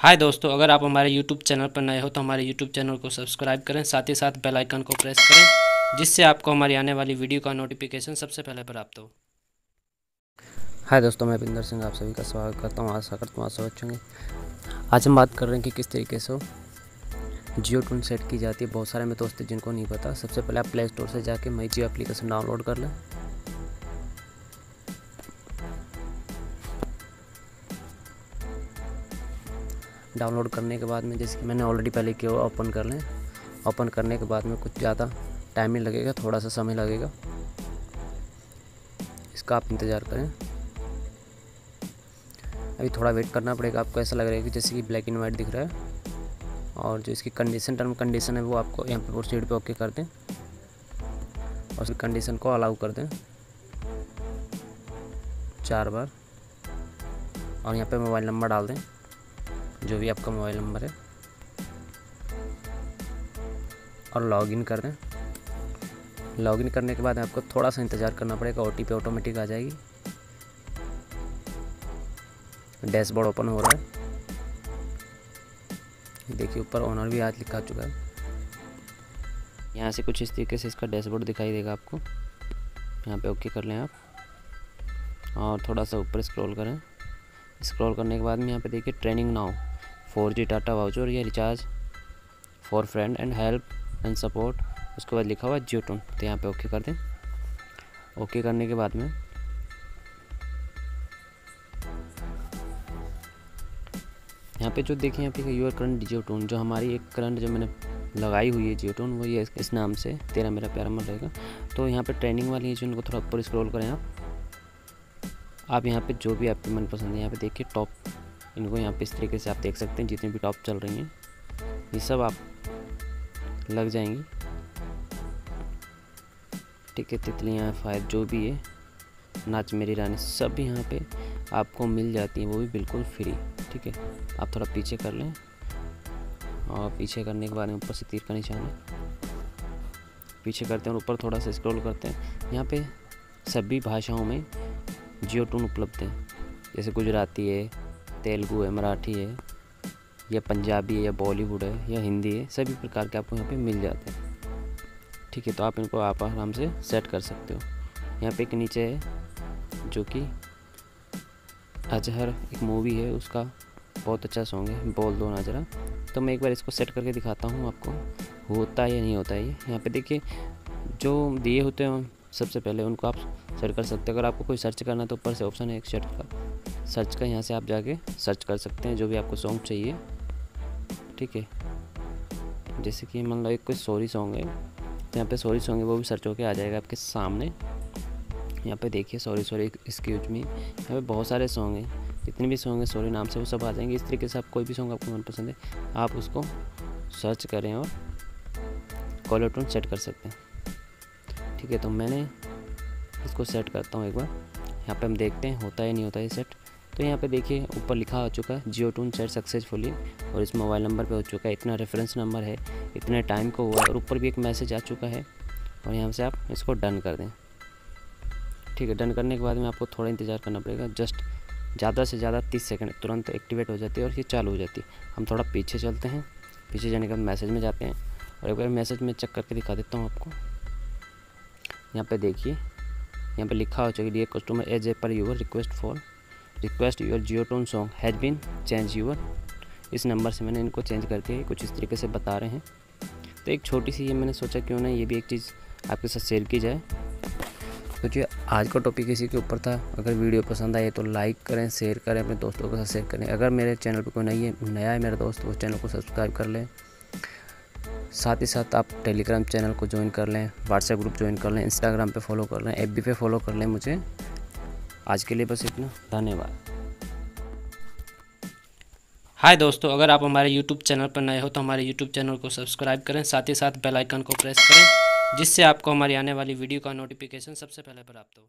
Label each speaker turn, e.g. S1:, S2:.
S1: हाय दोस्तों, अगर आप हमारे YouTube चैनल पर नए हो तो हमारे YouTube चैनल को सब्सक्राइब करें, साथ ही साथ बेल आइकन को प्रेस करें, जिससे आपको हमारी आने वाली वीडियो का नोटिफिकेशन सबसे पहले प्राप्त हो।
S2: हाय दोस्तों, मैं बिंदर सिंह, आप सभी का स्वागत करता हूँ। आशा करता हूँ आप सब अच्छे आज हम बात कर रहे हैं कि किस तरीके से जियो टून सेट की जाती है। बहुत सारे मेरे दोस्त जिनको नहीं पता। सबसे पहले आप प्ले स्टोर से जाके मई जियो एप्लीकेशन डाउनलोड कर लें। डाउनलोड करने के बाद में, जैसे कि मैंने ऑलरेडी पहले किया ओपन कर लें। ओपन करने के बाद में कुछ ज़्यादा टाइम नहीं लगेगा, थोड़ा सा समय लगेगा। इसका आप इंतज़ार करें। अभी थोड़ा वेट करना पड़ेगा, आपको ऐसा लग रहा है कि जैसे कि ब्लैक एंड वाइट दिख रहा है। और जो इसकी कंडीशन टर्म कंडीशन है, वो आपको यहाँ पे प्रोसीड पे ओके कर दें। और उसकी कंडीशन को अलाउ कर दें। चार बार। और यहाँ पे मोबाइल नंबर डाल दें। जो भी आपका मोबाइल नंबर है। और लॉगिन कर दें। लॉगिन करने के बाद आपको थोड़ा सा इंतज़ार करना पड़ेगा, ओटीपी ऑटोमेटिक आ जाएगी। डैशबोर्ड ओपन हो रहा है। देखिए, ऊपर ऑनर भी आज लिखा चुका है। यहाँ से कुछ इस तरीके से इसका डैशबोर्ड दिखाई देगा आपको। यहाँ पे ओके कर लें आप। और थोड़ा सा ऊपर स्क्रॉल करें। स्क्रॉल करने के बाद में यहाँ पे देखिए, training now. Four G data voucher या recharge for friend and help and support, उसके बाद लिखा हुआ जियो टून तो यहाँ पे ओके कर दें। ओके करने के बाद में यहाँ पे जो देखें, यहाँ पे यूर करंट जियो टून जो हमारी एक करंट जो मैंने लगाई हुई है जियो टून वो ये इस नाम से, तेरा मेरा प्यारा मन रहेगा। तो यहाँ पे ट्रेनिंग वाली है जो उनको थोड़ा ऊपर स्क्रॉल करें आप। आप यहाँ पे जो भी आपकी मनपसंद है, यहाँ पे देखिए टॉप इनको यहाँ पे इस तरीके से आप देख सकते हैं, जितनी भी टॉप चल रही हैं। ये सब आप लग जाएँगी। ठीक है, तितलियाँ फायद जो भी है, नाच मेरी रानी, सब यहाँ पे आपको मिल जाती हैं, वो भी बिल्कुल फ्री। ठीक है, आप थोड़ा पीछे कर लें। और पीछे करने के बाद में ऊपर से तीर का निशान है। पीछे करते हैं और ऊपर थोड़ा सा स्क्रॉल करते हैं। यहाँ पे सभी भाषाओं में जियो टून उपलब्ध है। जैसे गुजराती है तेलुगु है, मराठी है, या पंजाबी है, या बॉलीवुड है, या हिंदी है, सभी प्रकार के आपको यहाँ पे मिल जाते हैं। ठीक है तो आप इनको आप आराम से सेट कर सकते हो। यहाँ पे एक नीचे है, जो कि अजहर एक मूवी है, उसका बहुत अच्छा सॉन्ग है, बोल दो ना जरा। तो मैं एक बार इसको सेट करके दिखाता हूँ आपको, होता है या नहीं होता है ये। यहाँ पे देखिए, जो दिए होते हैं, सबसे पहले उनको आप सेट कर सकते हैं। अगर आपको कोई सर्च करना है तो ऊपर से ऑप्शन है एक सेट का। सर्च का यहाँ से आप जाके सर्च कर सकते हैं जो भी आपको सॉन्ग चाहिए। ठीक है? जैसे कि मान लो एक कोई सॉरी सॉन्ग है तो यहाँ पे सॉरी सॉन्ग है, वो भी सर्च होके आ जाएगा आपके सामने। यहाँ पे देखिए, सॉरी सॉरी एक्सक्यूज मी यहाँ पे बहुत सारे सॉन्ग हैं, जितने भी सॉन्ग हैं, सॉरी नाम से वो सब आ जाएँगे। इस तरीके से आप कोई भी सॉन्ग आपको मनपसंद है, आप उसको सर्च करें और कॉलर टोन सेट कर सकते हैं। ठीक है तो मैंने इसको सेट करता हूँ एक बार। यहाँ पे हम देखते हैं, होता है नहीं होता है सेट। तो यहाँ पे देखिए, ऊपर लिखा हो चुका है, जियो टून सेट सक्सेसफुली और इस मोबाइल नंबर पे हो चुका है, इतना रेफरेंस नंबर है, इतने टाइम को हुआ है और ऊपर भी एक मैसेज आ चुका है और यहाँ से आप इसको डन कर दें। ठीक है डन करने के बाद में आपको थोड़ा इंतज़ार करना पड़ेगा जस्ट ज़्यादा से ज़्यादा तीस सेकेंड तुरंत एक्टिवेट हो जाती है और ये चालू हो जाती है। हम थोड़ा पीछे चलते हैं, पीछे जाने के बाद मैसेज में जाते हैं और एक बार मैसेज में चेक करके दिखा देता हूँ आपको। यहाँ पे देखिए, यहाँ पे लिखा हो चाहिए dear customer as a per your request for request your Jio tone song has been change your इस नंबर से मैंने इनको चेंज करके कुछ इस तरीके से बता रहे हैं। तो एक छोटी सी ये मैंने सोचा क्यों ना ये भी एक चीज़ आपके साथ शेयर की जाए। तो आज का टॉपिक इसी के ऊपर था। अगर वीडियो पसंद आए तो लाइक करें शेयर करें, अपने दोस्तों के साथ शेयर करें। अगर मेरे चैनल पर कोई नई है, नया है मेरा दोस्त, उस चैनल को सब्सक्राइब कर लें। साथ ही साथ आप टेलीग्राम चैनल को ज्वाइन कर लें व्हाट्सएप ग्रुप ज्वाइन कर लें इंस्टाग्राम पे फॉलो कर लें एफ़ पे फॉलो कर लें मुझे। आज के लिए बस इतना। धन्यवाद।
S1: हाय दोस्तों, अगर आप हमारे YouTube चैनल पर नए हो तो हमारे YouTube चैनल को सब्सक्राइब करें, साथ ही साथ बेल आइकन को प्रेस करें, जिससे आपको हमारी आने वाली वीडियो का नोटिफिकेशन सबसे पहले प्राप्त हो।